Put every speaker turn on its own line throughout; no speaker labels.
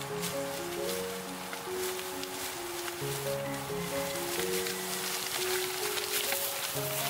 Thank you.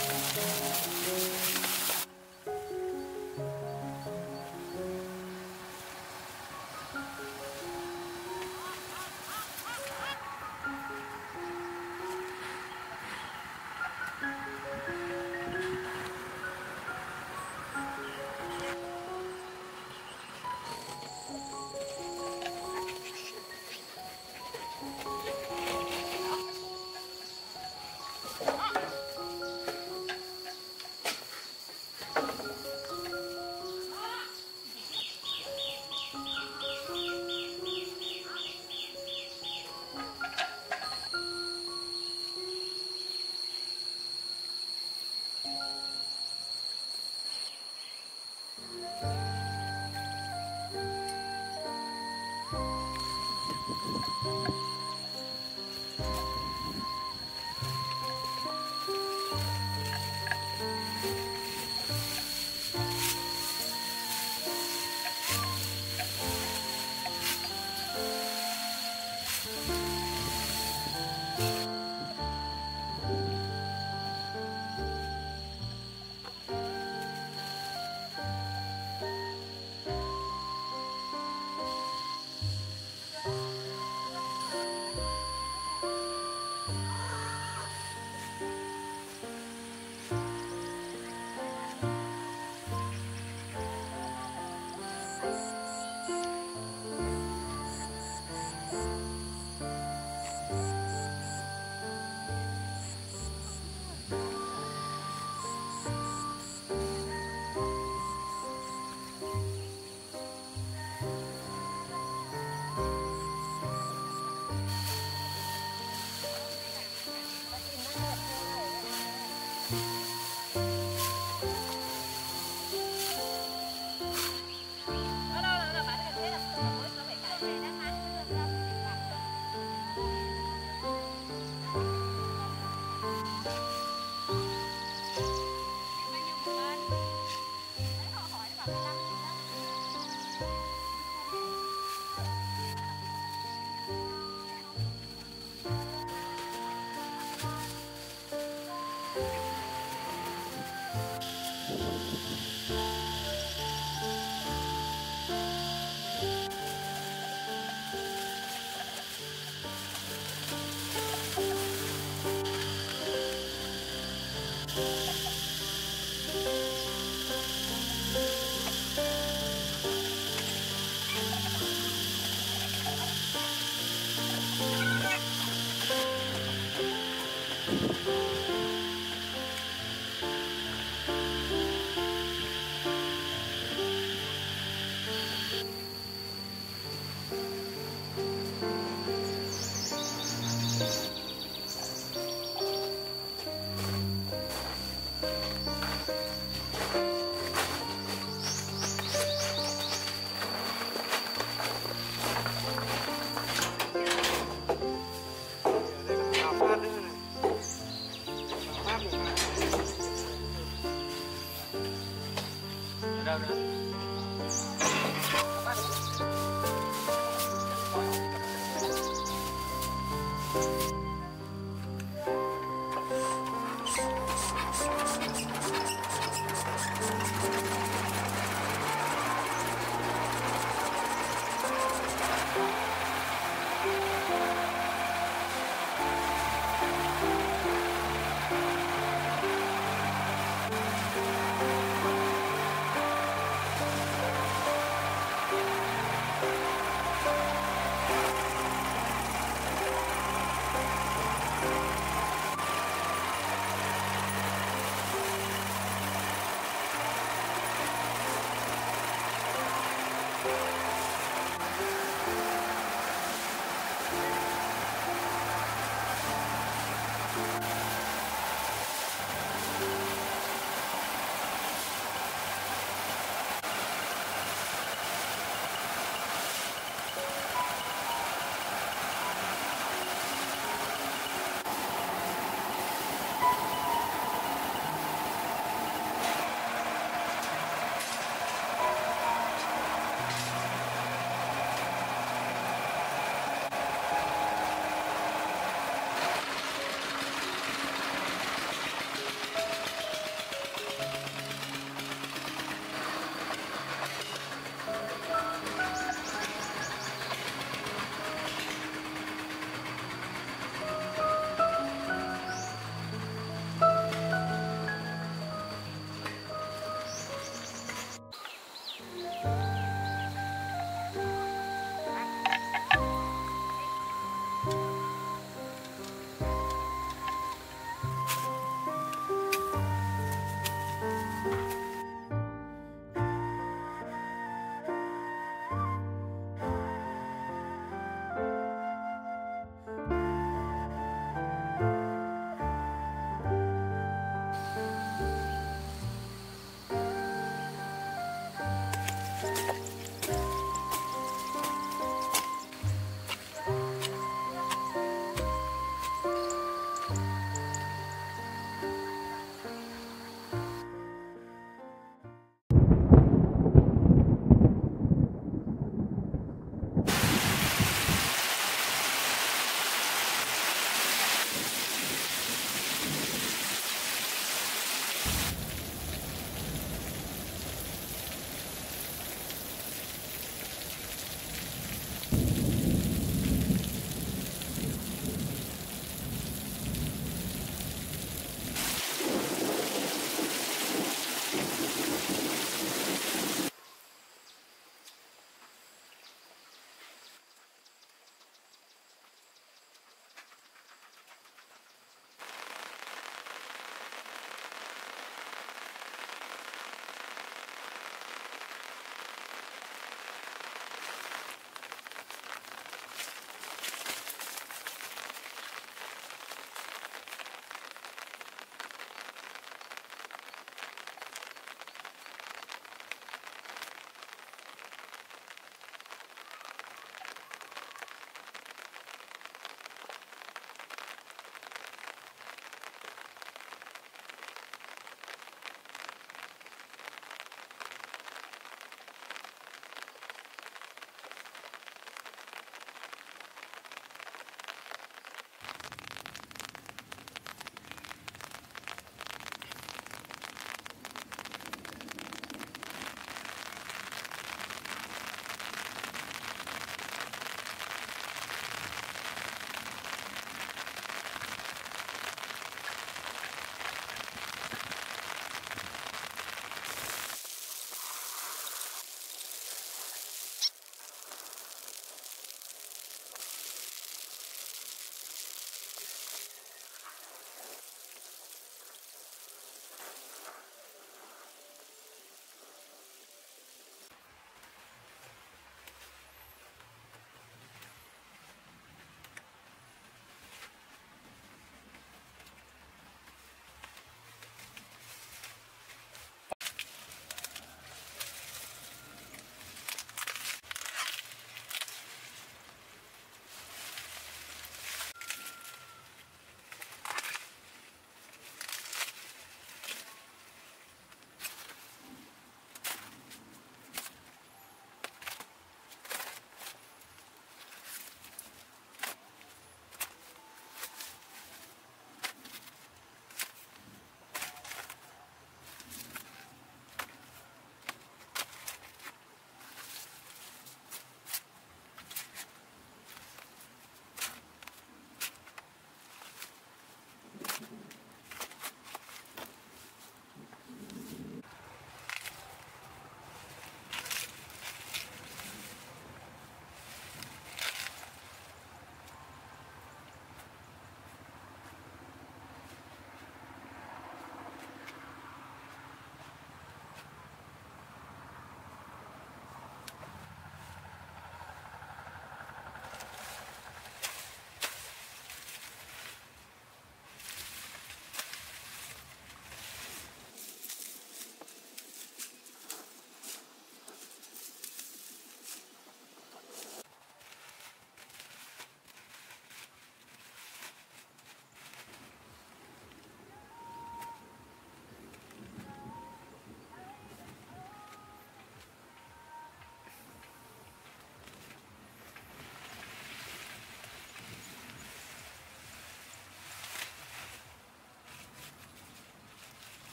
you.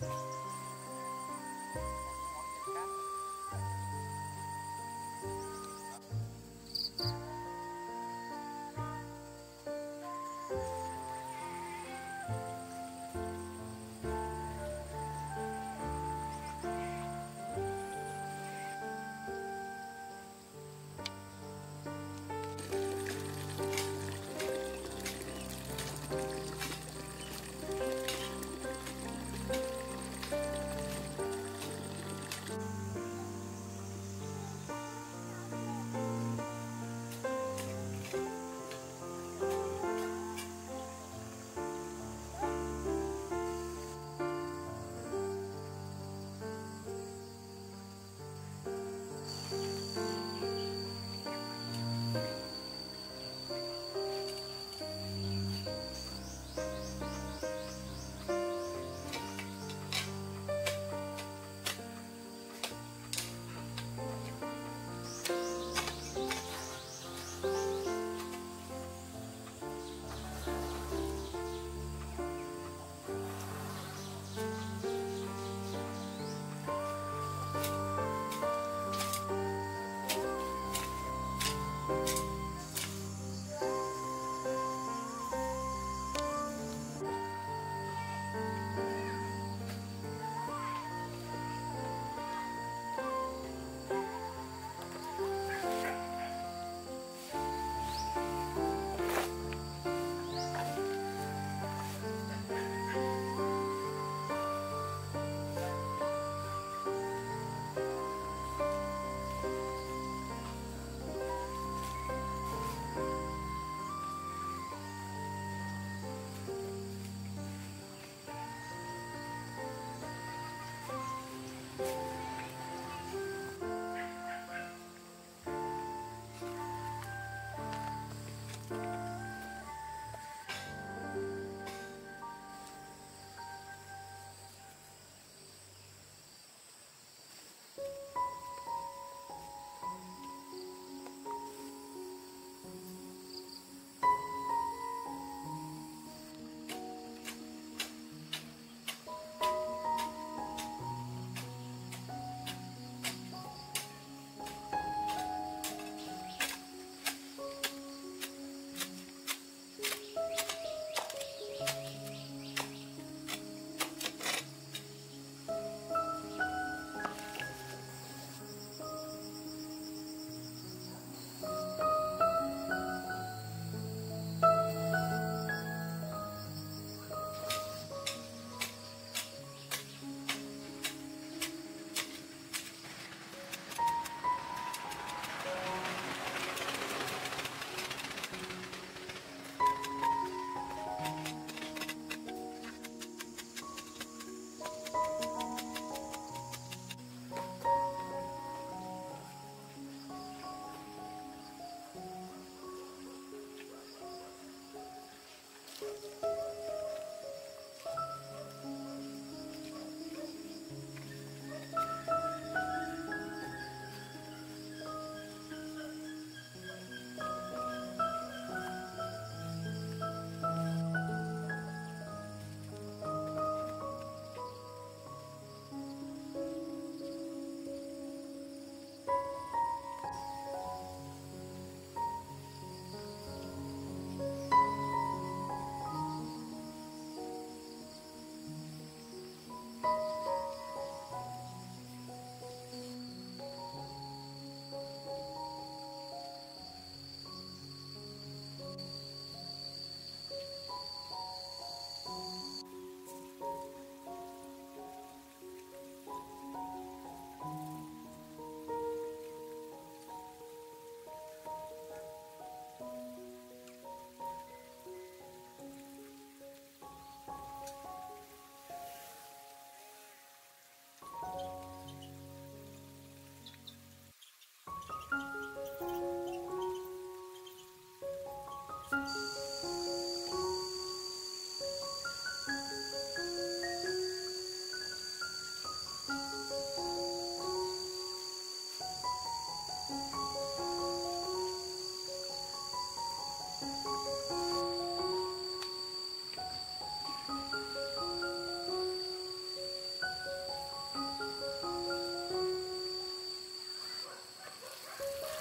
Bye.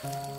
Thank you.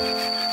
Thank you.